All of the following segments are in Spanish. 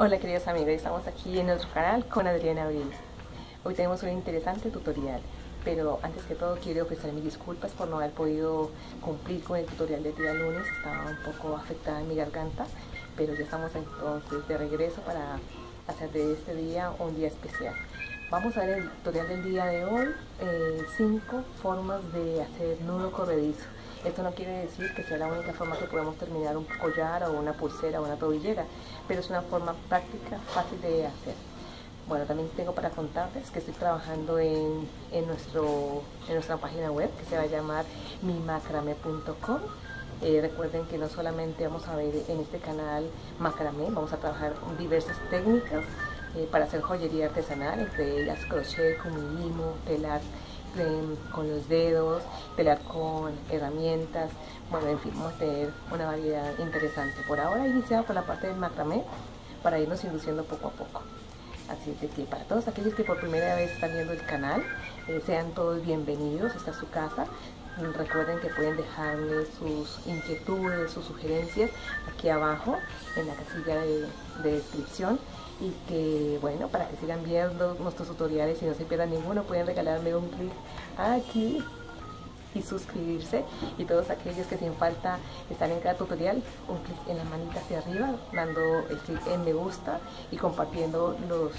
Hola queridos amigos, estamos aquí en nuestro canal con Adriana Abril. Hoy tenemos un interesante tutorial, pero antes que todo quiero ofrecer mis disculpas por no haber podido cumplir con el tutorial del día lunes, estaba un poco afectada en mi garganta, pero ya estamos entonces de regreso para hacer de este día un día especial. Vamos a ver el tutorial del día de hoy, 5 eh, formas de hacer nudo corredizo. Esto no quiere decir que sea la única forma que podemos terminar un collar o una pulsera o una tobillera, pero es una forma práctica, fácil de hacer. Bueno, también tengo para contarles que estoy trabajando en, nuestro, en nuestra página web que se va a llamar mimacrame.com. Eh, recuerden que no solamente vamos a ver en este canal macramé, vamos a trabajar diversas técnicas eh, para hacer joyería artesanal, entre ellas crochet, cumilismo, telar con los dedos, pelar con herramientas, bueno, en fin, vamos a tener una variedad interesante. Por ahora he iniciado por la parte del macramé para irnos induciendo poco a poco. Así de que para todos aquellos que por primera vez están viendo el canal, eh, sean todos bienvenidos, esta es su casa. Recuerden que pueden dejarme sus inquietudes, sus sugerencias aquí abajo en la casilla de, de descripción. Y que bueno, para que sigan viendo nuestros tutoriales y no se pierdan ninguno, pueden regalarme un clic aquí y suscribirse y todos aquellos que sin falta están en cada tutorial, un clic en la manita hacia arriba, dando el clic en me gusta y compartiendo los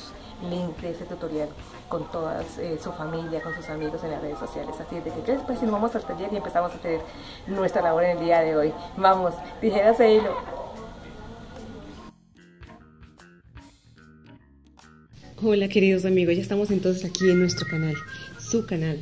links de ese tutorial con toda eh, su familia, con sus amigos en las redes sociales. Así es de que después si nos vamos al taller y empezamos a hacer nuestra labor en el día de hoy. Vamos, dijeras hilo. Hola queridos amigos, ya estamos entonces aquí en nuestro canal, su canal,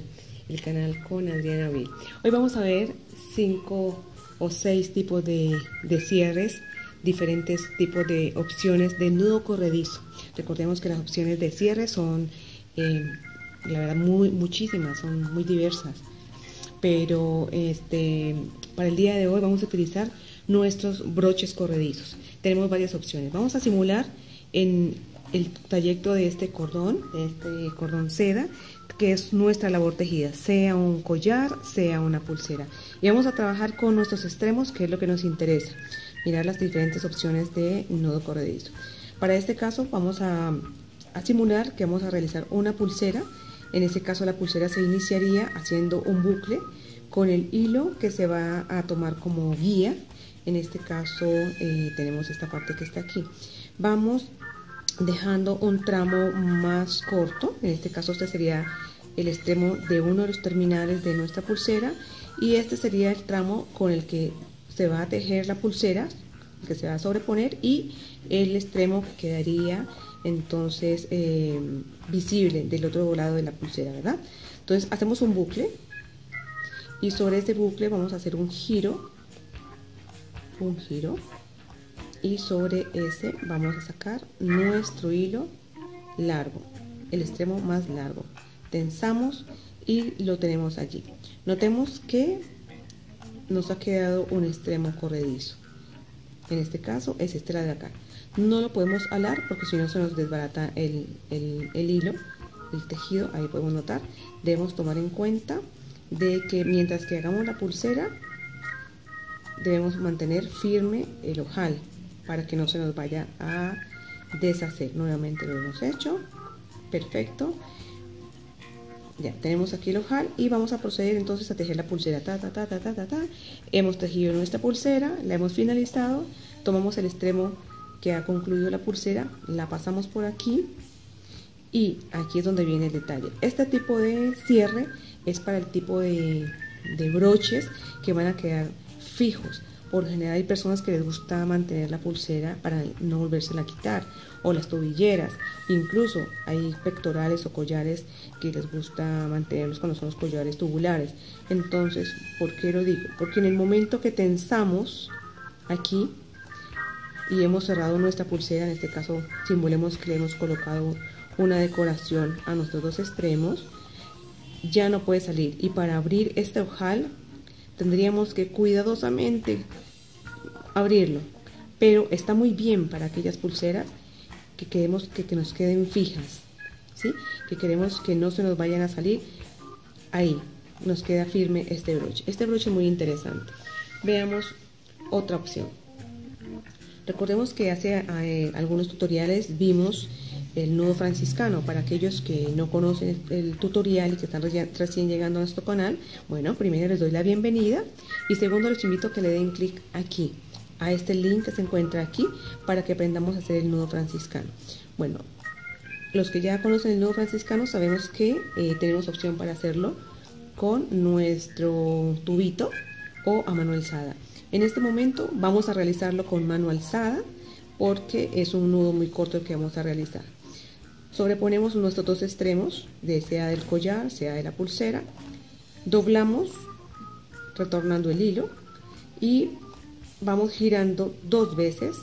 el canal con Adriana Bill. Hoy vamos a ver cinco o seis tipos de, cierres, diferentes tipos de opciones de nudo corredizo. Recordemos que las opciones de cierre son, eh, la verdad, muy, muchísimas, son muy diversas. Pero este, para el día de hoy vamos a utilizar nuestros broches corredizos. Tenemos varias opciones. Vamos a simular en el trayecto de este cordón, este cordón seda, que es nuestra labor tejida, sea un collar, sea una pulsera. Y vamos a trabajar con nuestros extremos, que es lo que nos interesa, mirar las diferentes opciones de nudo corredizo. Para este caso vamos a, a simular que vamos a realizar una pulsera, en este caso la pulsera se iniciaría haciendo un bucle con el hilo que se va a tomar como guía, en este caso eh, tenemos esta parte que está aquí. Vamos dejando un tramo más corto, en este caso este sería el extremo de uno de los terminales de nuestra pulsera y este sería el tramo con el que se va a tejer la pulsera, que se va a sobreponer y el extremo que quedaría entonces eh, visible del otro lado de la pulsera, ¿verdad? Entonces hacemos un bucle y sobre este bucle vamos a hacer un giro, un giro y sobre ese vamos a sacar nuestro hilo largo, el extremo más largo. Tensamos y lo tenemos allí. Notemos que nos ha quedado un extremo corredizo. En este caso es este de acá. No lo podemos alar porque si no se nos desbarata el, el hilo, el tejido, ahí podemos notar. Debemos tomar en cuenta de que mientras que hagamos la pulsera, debemos mantener firme el ojal para que no se nos vaya a deshacer. Nuevamente lo hemos hecho. Perfecto. Ya tenemos aquí el ojal y vamos a proceder entonces a tejer la pulsera. Ta, ta, ta, ta, ta, ta, Hemos tejido nuestra pulsera, la hemos finalizado. Tomamos el extremo que ha concluido la pulsera, la pasamos por aquí y aquí es donde viene el detalle. Este tipo de cierre es para el tipo de, de broches que van a quedar fijos. Por general hay personas que les gusta mantener la pulsera para no volvérsela a quitar, o las tobilleras, incluso hay pectorales o collares que les gusta mantenerlos cuando son los collares tubulares. Entonces, ¿por qué lo digo? Porque en el momento que tensamos aquí y hemos cerrado nuestra pulsera, en este caso simulemos que le hemos colocado una decoración a nuestros dos extremos, ya no puede salir. Y para abrir este ojal tendríamos que cuidadosamente abrirlo. Pero está muy bien para aquellas pulseras que queremos que, nos queden fijas, ¿sí? que queremos que no se nos vayan a salir. Ahí nos queda firme este broche. Este broche es muy interesante. Veamos otra opción. Recordemos que hace eh, algunos tutoriales vimos el nudo franciscano. Para aquellos que no conocen el, tutorial y que están recién llegando a nuestro canal, bueno, primero les doy la bienvenida y segundo les invito a que le den clic aquí, a este link que se encuentra aquí para que aprendamos a hacer el nudo franciscano. Bueno, los que ya conocen el nudo franciscano sabemos que eh, tenemos opción para hacerlo con nuestro tubito o a mano alzada. En este momento vamos a realizarlo con mano alzada porque es un nudo muy corto el que vamos a realizar. Sobreponemos nuestros dos extremos, de sea del collar, sea de la pulsera, doblamos retornando el hilo y vamos girando dos veces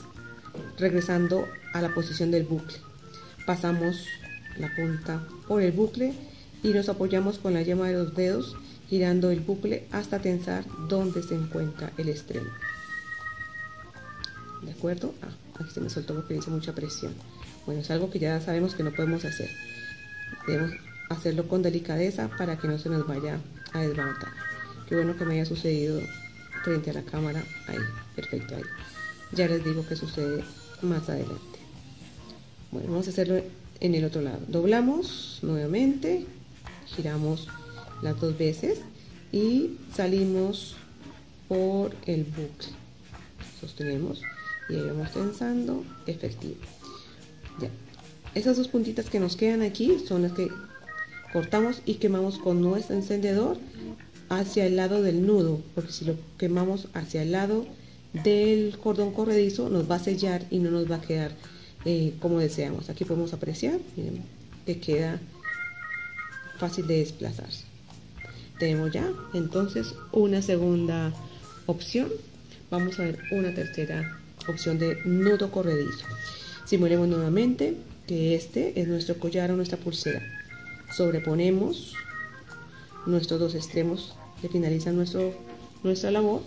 regresando a la posición del bucle. Pasamos la punta por el bucle y nos apoyamos con la yema de los dedos girando el bucle hasta tensar donde se encuentra el extremo. ¿De acuerdo? Ah, aquí se me soltó porque hice mucha presión. Bueno, es algo que ya sabemos que no podemos hacer. Debemos hacerlo con delicadeza para que no se nos vaya a desbaratar. Qué bueno que me haya sucedido frente a la cámara. Ahí, perfecto, ahí. Ya les digo que sucede más adelante. Bueno, vamos a hacerlo en el otro lado. Doblamos nuevamente, giramos las dos veces y salimos por el bucle. Sostenemos y ahí vamos tensando, efectivo. Esas dos puntitas que nos quedan aquí son las que cortamos y quemamos con nuestro encendedor hacia el lado del nudo, porque si lo quemamos hacia el lado del cordón corredizo nos va a sellar y no nos va a quedar eh, como deseamos. Aquí podemos apreciar que queda fácil de desplazarse. Tenemos ya entonces una segunda opción. Vamos a ver una tercera opción de nudo corredizo. Simulemos nuevamente que este es nuestro collar o nuestra pulsera. Sobreponemos nuestros dos extremos que finalizan nuestro, nuestra labor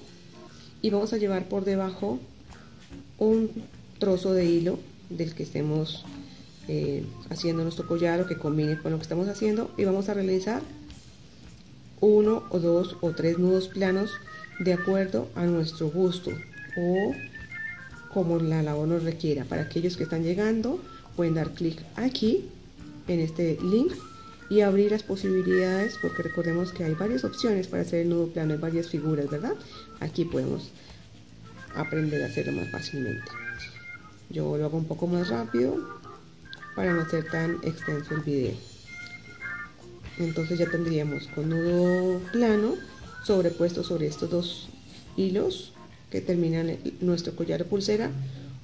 y vamos a llevar por debajo un trozo de hilo del que estemos eh, haciendo nuestro collar o que combine con lo que estamos haciendo y vamos a realizar uno o dos o tres nudos planos de acuerdo a nuestro gusto o como la labor nos requiera. Para aquellos que están llegando, pueden dar clic aquí en este link y abrir las posibilidades porque recordemos que hay varias opciones para hacer el nudo plano, hay varias figuras, ¿verdad? Aquí podemos aprender a hacerlo más fácilmente. Yo lo hago un poco más rápido para no hacer tan extenso el video. Entonces ya tendríamos con nudo plano sobrepuesto sobre estos dos hilos que terminan nuestro collar de pulsera,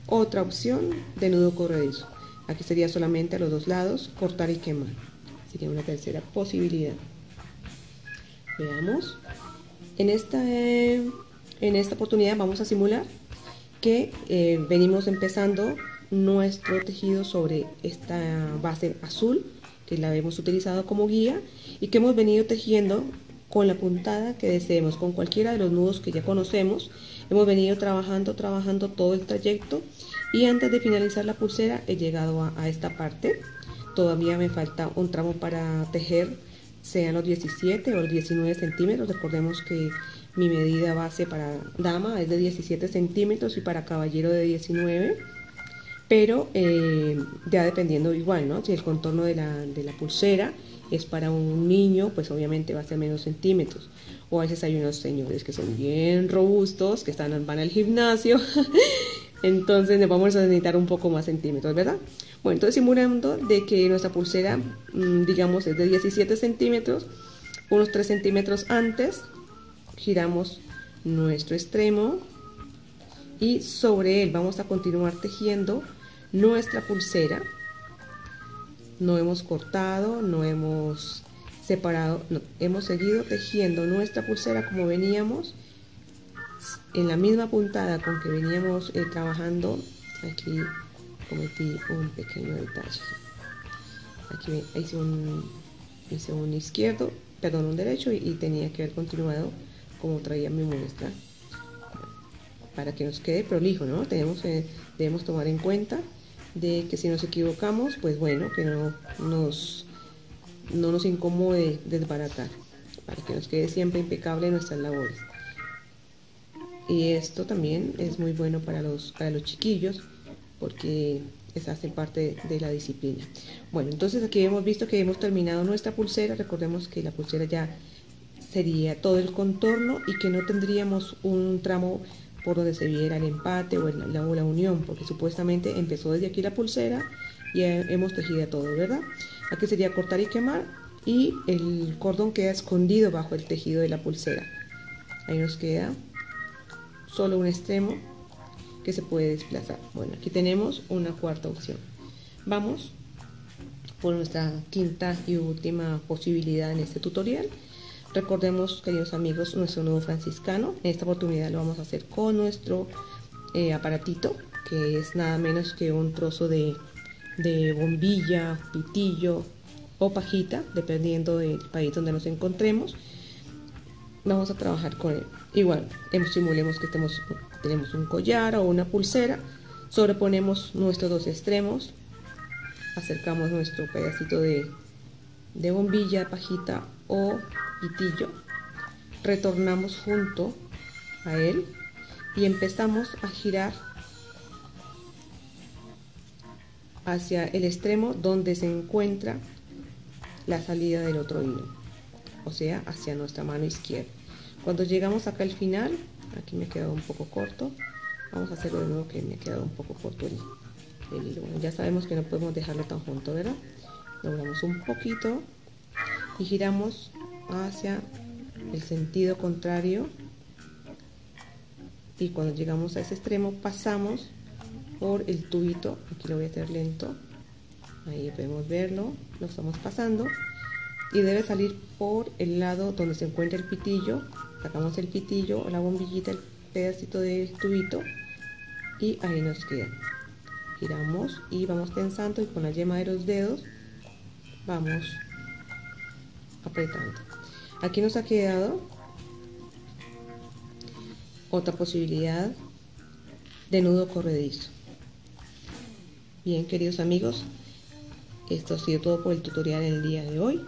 otra opción de nudo corredizo. Aquí sería solamente a los dos lados cortar y quemar. Sería una tercera posibilidad. Veamos. En esta, en esta oportunidad vamos a simular que eh, venimos empezando nuestro tejido sobre esta base azul que la hemos utilizado como guía y que hemos venido tejiendo con la puntada que deseemos, con cualquiera de los nudos que ya conocemos Hemos venido trabajando, trabajando todo el trayecto y antes de finalizar la pulsera he llegado a, esta parte. Todavía me falta un tramo para tejer, sean los 17 o los 19 centímetros. Recordemos que mi medida base para dama es de 17 centímetros y para caballero de 19 pero eh, ya dependiendo igual, ¿no? Si el contorno de la, de la pulsera es para un niño, pues obviamente va a ser menos centímetros. O a veces hay unos señores que son bien robustos, que están, van al gimnasio, entonces vamos a necesitar un poco más centímetros, ¿verdad? Bueno, entonces simulando de que nuestra pulsera, mm, digamos, es de 17 centímetros, unos 3 centímetros antes, giramos nuestro extremo y sobre él vamos a continuar tejiendo nuestra pulsera no hemos cortado, no hemos separado, hemos seguido tejiendo nuestra pulsera como veníamos en la misma puntada con que veníamos eh, trabajando. Aquí cometí un pequeño detalle. Aquí hice un, hice un izquierdo perdón un derecho y, tenía que haber continuado como traía mi muestra para que nos quede prolijo no tenemos debemos tomar en cuenta de que si nos equivocamos, pues bueno, que no nos, no nos incomode desbaratar, para que nos quede siempre impecable nuestras labores. Y esto también es muy bueno para los, para los chiquillos porque es, hacen parte de la disciplina. Bueno, entonces aquí hemos visto que hemos terminado nuestra pulsera. Recordemos que la pulsera ya sería todo el contorno y que no tendríamos un tramo por donde se viera el empate o la, la unión, porque supuestamente empezó desde aquí la pulsera y hemos tejido todo, ¿verdad? Aquí sería cortar y quemar y el cordón queda escondido bajo el tejido de la pulsera. Ahí nos queda solo un extremo que se puede desplazar. Bueno, aquí tenemos una cuarta opción. Vamos por nuestra quinta y última posibilidad en este tutorial. Recordemos, queridos amigos, nuestro nuevo franciscano. En esta oportunidad lo vamos a hacer con nuestro eh, aparatito, que es nada menos que un trozo de, bombilla, pitillo o pajita, dependiendo del país donde nos encontremos. Vamos a trabajar con él. Igual, simulemos que tenemos, tenemos un collar o una pulsera, sobreponemos nuestros dos extremos, acercamos nuestro pedacito de bombilla, pajita o retornamos junto a él y empezamos a girar hacia el extremo donde se encuentra la salida del otro hilo, o sea, hacia nuestra mano izquierda. Cuando llegamos acá al final, aquí me quedado un poco corto, vamos a hacerlo de nuevo que me ha quedado un poco corto el, hilo. ya sabemos que no podemos dejarlo tan junto, ¿verdad? Doblamos un poquito y giramos hacia el sentido contrario. Y cuando llegamos a ese extremo pasamos por el tubito, aquí lo voy a hacer lento, ahí podemos verlo, lo estamos pasando. Y debe salir por el lado donde se encuentra el pitillo. Sacamos el pitillo la bombillita, el pedacito de tubito. Y ahí nos queda. Giramos y vamos tensando y con la yema de los dedos vamos apretando. Aquí nos ha quedado otra posibilidad de nudo corredizo. Bien, queridos amigos, esto ha sido todo por el tutorial del día de hoy.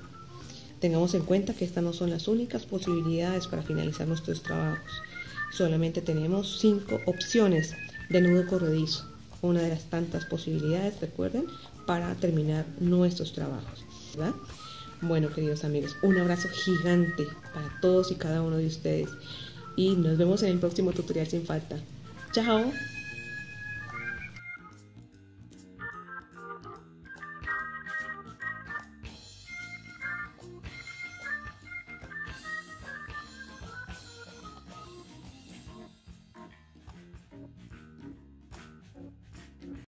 Tengamos en cuenta que estas no son las únicas posibilidades para finalizar nuestros trabajos. Solamente tenemos cinco opciones de nudo corredizo, una de las tantas posibilidades, recuerden, para terminar nuestros trabajos. Bueno, queridos amigos, un abrazo gigante para todos y cada uno de ustedes y nos vemos en el próximo tutorial sin falta. Chao.